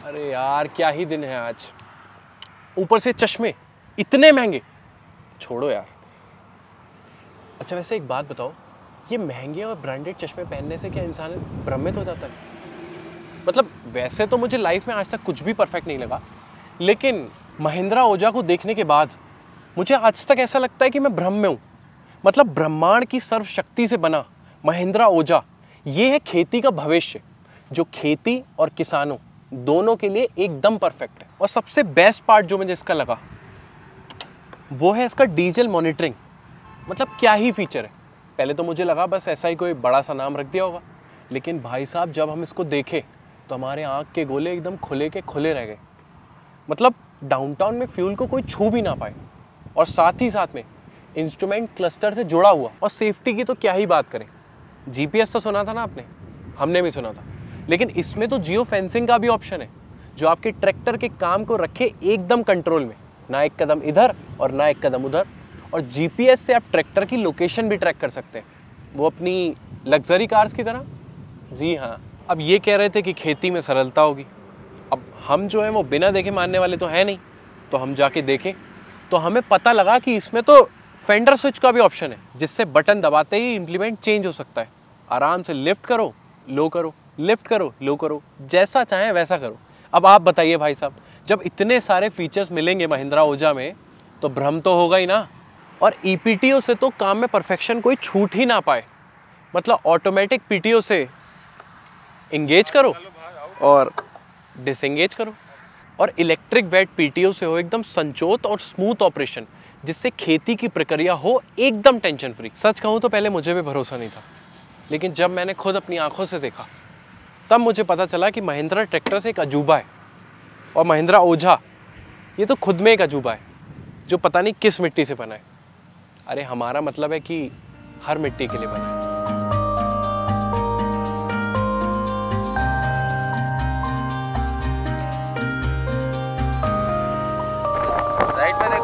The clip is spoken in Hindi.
यार, क्या ही दिन है आज। ऊपर से चश्मे, इतने महँगे। छोड़ो यार। अच्छा वैसे एक बात बताओ, ये महँगे और ब्रांडेड चश्मे पहनने से क्या इंसान भ्रमित हो जाता है? मतलब वैसे तो मुझे लाइफ में आज तक कुछ भी परफेक्ट नहीं लगा, लेकिन महिंद्रा ओझा को देखने के बाद मुझे आज तक ऐसा लगता है कि मैं भ्रम में हूँ। मतलब ब्रह्मांड की सर्वशक्ति से बना महिंद्रा ओझा ये है खेती का भविष्य, जो खेती और किसानों दोनों के लिए एकदम परफेक्ट है। और सबसे बेस्ट पार्ट जो मुझे इसका लगा, वो है इसका डीजल मॉनिटरिंग मतलब क्या ही फीचर है। पहले तो मुझे लगा बस ऐसा ही कोई बड़ा सा नाम रख दिया होगा। लेकिन भाई साहब, जब हम इसको देखे तो हमारे आँख के गोले एकदम खुले के खुले रह गए। मतलब डाउनटाउन में फ्यूल को कोई छू भी ना पाए। और साथ ही साथ में इंस्ट्रूमेंट क्लस्टर से जुड़ा हुआ। और सेफ्टी की तो क्या ही बात करें। जीपीएस तो सुना था ना आपने? हमने भी सुना था। लेकिन इसमें तो जियो फेंसिंग का भी ऑप्शन है, जो आपके ट्रैक्टर के काम को रखे एकदम कंट्रोल में। ना एक कदम इधर और ना एक कदम उधर। और जीपीएस से आप ट्रैक्टर की लोकेशन भी ट्रैक कर सकते हैं। वो अपनी लग्जरी कार्स की तरह। जी हाँ अब ये कह रहे थे कि खेती में सरलता होगी। अब हम जो है वो बिना देखे मानने वाले तो हैं नहीं। तो हम जाके देखें। तो हमें पता लगा कि इसमें तो फेंडर स्विच का भी ऑप्शन है, जिससे बटन दबाते ही इम्प्लीमेंट चेंज हो सकता है। आराम से लिफ्ट करो लो करो। लिफ्ट करो, लो करो, जैसा चाहें वैसा करो। अब आप बताइए भाई साहब, जब इतने सारे फीचर्स मिलेंगे महिंद्रा ओजा में तो भ्रम तो होगा ही ना। और ईपीटीओ से तो काम में परफेक्शन कोई छूट ही ना पाए। मतलब ऑटोमेटिक पीटीओ से इंगेज करो और डिसंगेज करो। और इलेक्ट्रिक वेट पीटीओ से हो एकदम संचोत और स्मूथ ऑपरेशन जिससे खेती की प्रक्रिया हो एकदम टेंशन फ्री सच कहूँ तो पहले मुझे भी भरोसा नहीं था, लेकिन जब मैंने खुद अपनी आँखों से देखा तब मुझे पता चला कि महिंद्रा ट्रैक्टर्स एक अजूबा है और महिंद्रा ओझा, ये तो खुद में एक अजूबा है, जो पता नहीं किस मिट्टी से बना है। अरे, हमारा मतलब है कि हर मिट्टी के लिए बना है। राइट मैंने